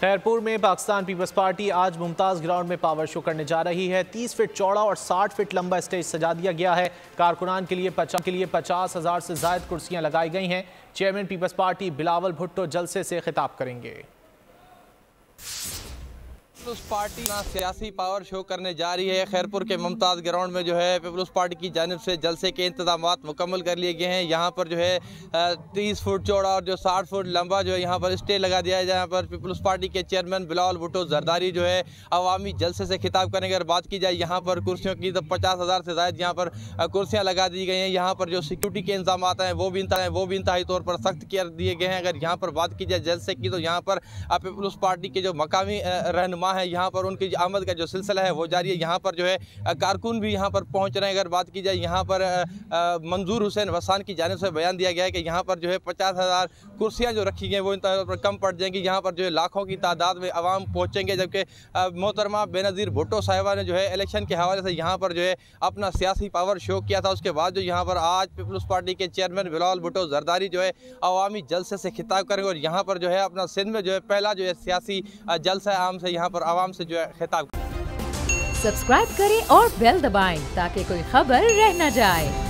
खैरपुर में Pakistan peoples party आज Mumtaz ground में पावर शो करने जा रही है। तीस फीट चौड़ा और साठ फीट लंबा स्टेज सजा दिया गया है। कारकुनान के लिए पचास के लिए पचास हज़ार से ज़्यादा कुर्सियाँ लगाई गई हैं। Chairman people's party Bilawal Bhutto जलसे से खिताब करेंगे। पीपल्स पार्टी सियासी पावर शो करने जा रही है। खैरपुर के मुमताज़ ग्राउंड में जो है पीपल्स पार्टी की जानब से जलसे के इंतज़ाम मुकम्मल कर लिए गए हैं। यहाँ पर जो है तीस फुट चौड़ा और जो साठ फुट लंबा जो है, यहाँ पर स्टे लगा दिया है, जहाँ पर पीपल्स पार्टी के चेयरमैन बिलावल भुटो जरदारी जो है, अवामी जलसे से खिताब करने अगर बात की जाए, यहाँ पर कुर्सियों की तो पचास हज़ार से ज़ायद यहाँ पर कुर्सियाँ लगा दी गई हैं। यहाँ पर जो सिक्योरिटी के इंतज़ाम हैं, वो भी इंतहा वो भी इंतहाई तौर पर सख्त कर दिए गए हैं। अगर यहाँ पर बात की जाए जलसे की तो यहाँ पर पीपल्स पार्टी के जो मकामी रहनुमा है, यहाँ पर उनकी आमद का जो सिलसिला है, वो जारी है। यहाँ पर जो है कारकुन भी यहाँ पर पहुँच रहे हैं। अगर बात की जाए, यहाँ पर मंजूर हुसैन वसान की जानब से बयान दिया गया है कि यहाँ पर जो है पचास हज़ार कुर्सियाँ जो रखी गई वो इन पर कम पड़ जाएँगी। यहाँ पर जो है लाखों की तादाद में आवाम पहुँचेंगे, जबकि मोहतरमा बेनज़ीर भुट्टो साहिबा ने जो है इलेक्शन के हवाले से यहाँ पर जो है अपना सियासी पावर शो किया था। उसके बाद जो यहाँ पर आज पीपल्स पार्टी के चेयरमैन बिलाल भुट्टो जरदारी जो है अवामी जलसे से खिताब करेंगे और यहाँ पर जो है अपना सिंध में जो है पहला जो है सियासी जलसा आम से यहाँ पर आवाम से जो है खिताब सब्सक्राइब करें और बेल दबाएँ ताकि कोई खबर रह न जाए।